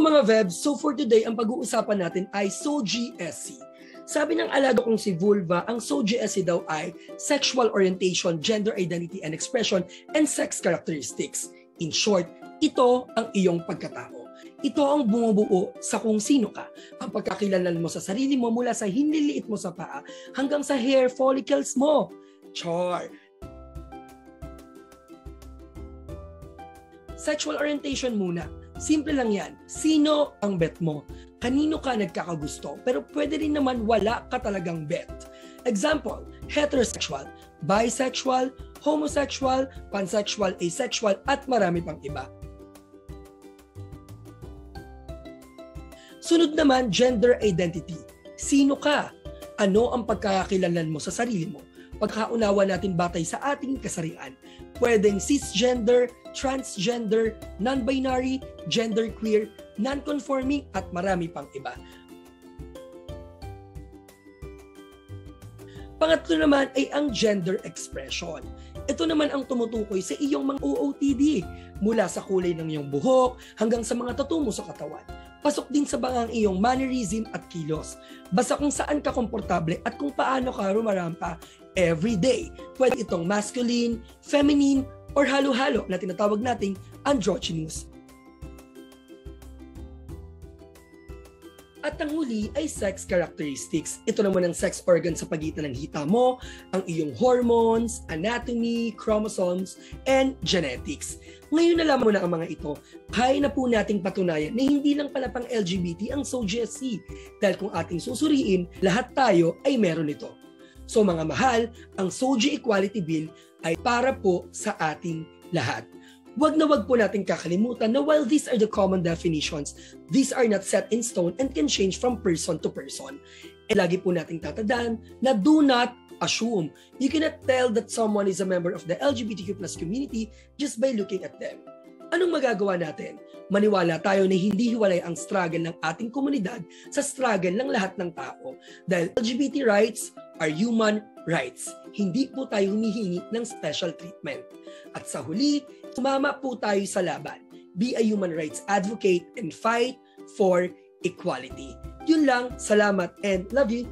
mga Vebs, so for today, ang pag-uusapan natin ay SOGSC. Sabi ng alaga kong si Vulva, ang SOGSC daw ay sexual orientation, gender identity and expression, and sex characteristics. In short, ito ang iyong pagkatao. Ito ang bumubuo sa kung sino ka. Ang pagkakilanlan mo sa sarili mo mula sa hinliliit mo sa paa hanggang sa hair follicles mo. Char! Sexual orientation muna. Simple lang yan. Sino ang bet mo? Kanino ka nagkakagusto? Pero pwede rin naman wala ka talagang bet. Example, heterosexual, bisexual, homosexual, pansexual, asexual, at marami pang iba. Sunod naman, gender identity. Sino ka? Ano ang pagkakakilanlan mo sa sarili mo? Pagkaunawa natin batay sa ating kasarian. Pwedeng cisgender, transgender, non-binary, genderqueer, non-conforming at marami pang iba. Pangatlo naman ay ang gender expression. Ito naman ang tumutukoy sa iyong mga OOTD mula sa kulay ng iyong buhok hanggang sa mga tattoo mo sa katawan. Pasok din sa bangang iyong mannerism at kilos. Basta kung saan ka komportable at kung paano ka rumarampa every day. Pwede itong masculine, feminine, or halo-halo na tinatawag nating androgynous. At ang huli ay sex characteristics. Ito naman ang sex organ sa pagitan ng hita mo, ang iyong hormones, anatomy, chromosomes, and genetics. Ngayon nalaman mo na ang mga ito, kaya na po nating patunayan na hindi lang pala pang LGBT ang SOGSC. Dahil kung ating susuriin, lahat tayo ay meron ito. So mga mahal, ang SOGI Equality Bill ay para po sa ating lahat. Huwag na wag po natin kakalimutan na while these are the common definitions, these are not set in stone and can change from person to person. And lagi po nating tatandaan na do not assume. You cannot tell that someone is a member of the LGBTQ plus community just by looking at them. Anong magagawa natin? Maniwala tayo na hindi hiwalay ang struggle ng ating komunidad sa struggle ng lahat ng tao. Dahil LGBT rights are human rights. Hindi po tayo humihingi ng special treatment. At sa huli, sumama po tayo sa laban. Be a human rights advocate and fight for equality. Yun lang, salamat and love you.